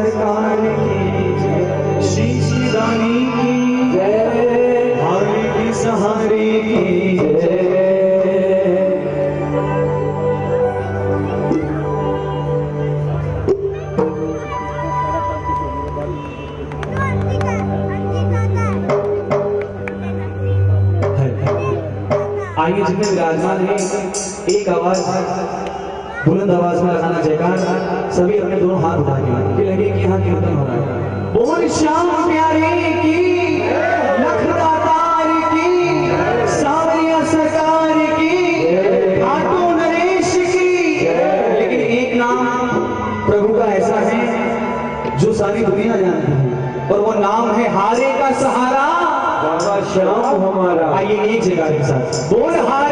Hare بلند آواز میں لگانا جائے سبھی اپنے دونوں ہاتھ اٹھا کے کہ لگے کہ ہاں کیرتن ہو رہا ہے۔ بول شام پیاری کی لیکن ایک نام ایسا ہے جو اور وہ نام ہے ہارے کا سہارا۔ بابا ہمارا۔ آئیے ایک جگہ کے ساتھ۔ بول ہارے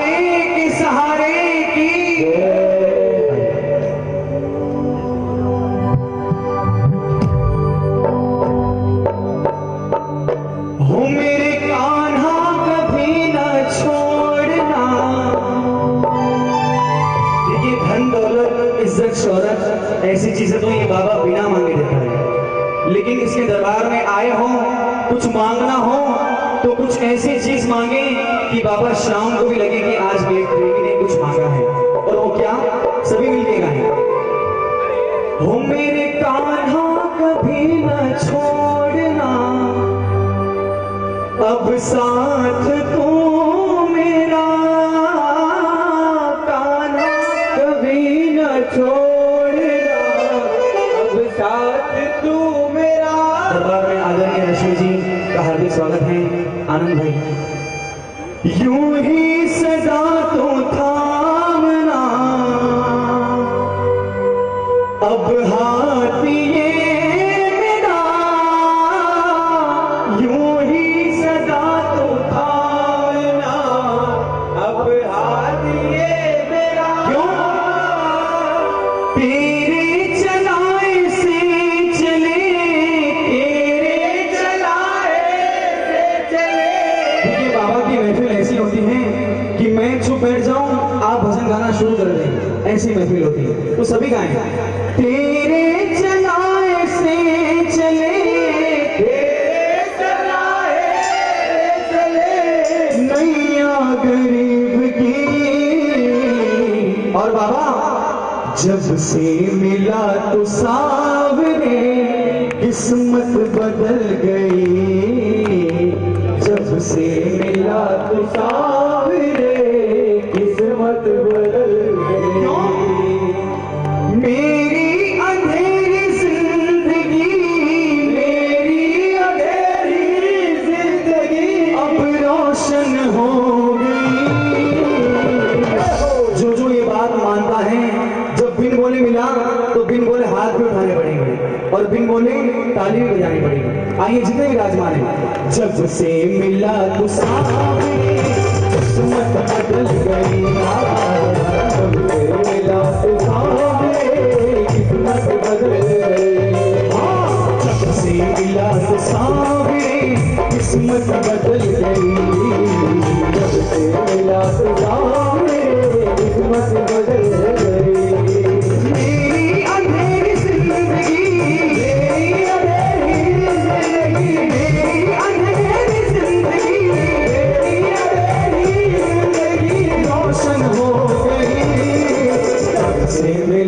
سبھی مل گئے گانے ہو میرے کانہا کبھی نہ چھوڑنا۔ اب ساتھ ہوتی ہے۔ وہ سبھی گائیں تیرے چلائے سے چلے۔ غریب اور بابا جب سے ملا تو ساورے قسمت بدل گئی۔ جب سے ملا گساوے ہاں، قسمت بدل گئی جب سے ملا گساوے قسمت بدل گئی۔ جب سے ملا گساوے قسمت بدل گئی۔ جب سے ملا گساوے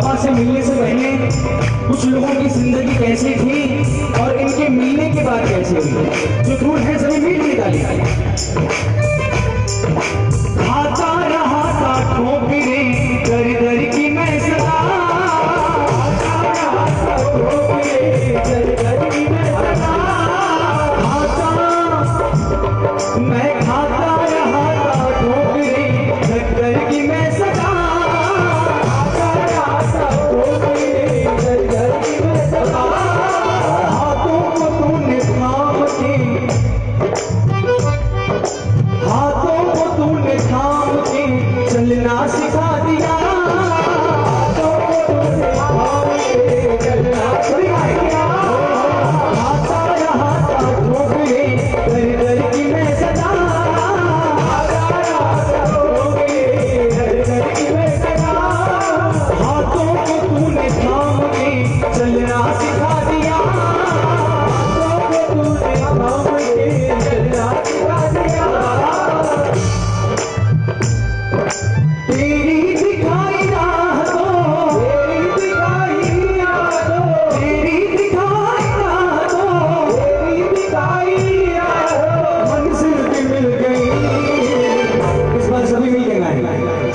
بابا سے ملنے سے پہلے کچھ لوگوں کی زندگی کیسی تھی اور ان کے ملنے کے بعد کیسے ہوئی؟ جو دور ہے زمین مل نکالی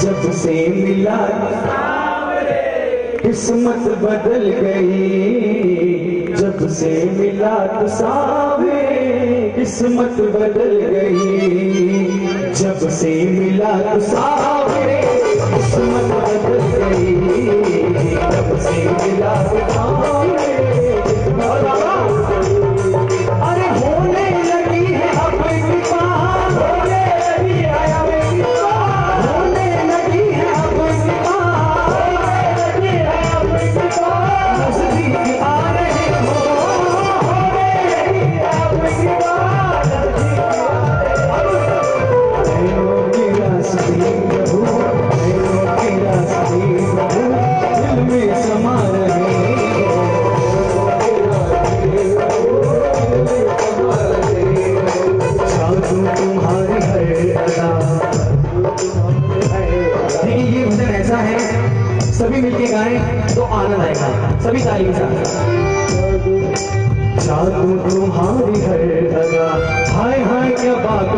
جب سے ملا قسمت بدل گئی۔ جب سے ملا تصاوے قسمت بدل گئی۔ جب سے ملا تصاوے قسمت بدل گئی۔ جب سے ملا تصاوے ایسا ہے۔ سبھی مل کے گائیں تو آنند آئے گا۔ سبھی تعلیم جادو تمہاری ہر جگہ ہائے ہائے کیا بات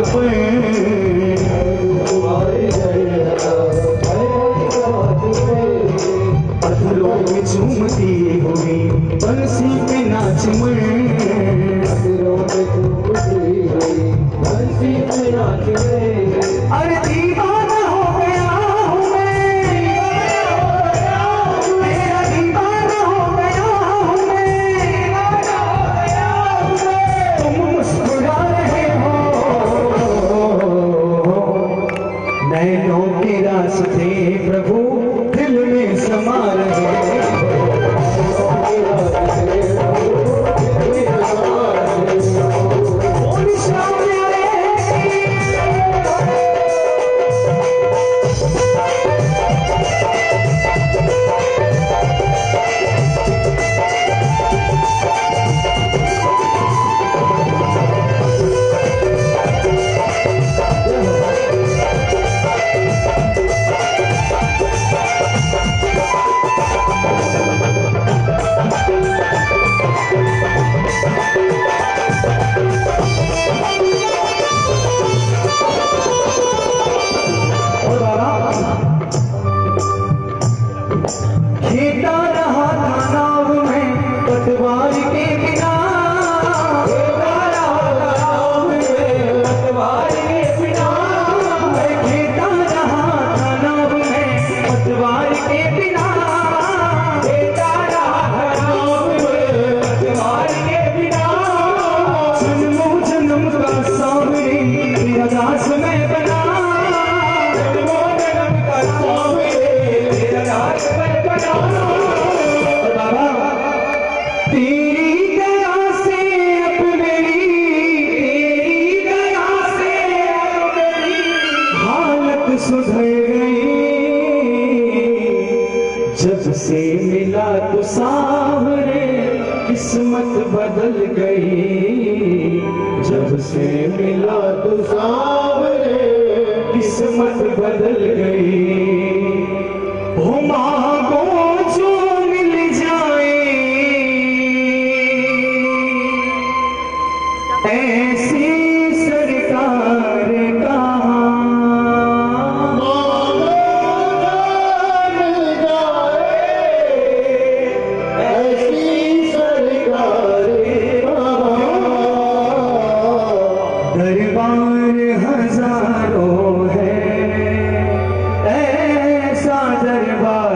پتھروں میں چومتی ہوئی، بنسی پہ ناچ میں۔ پتھروں میں چومتی ہوئی، بنسی پہ ناچ میں۔ ارے Shiva.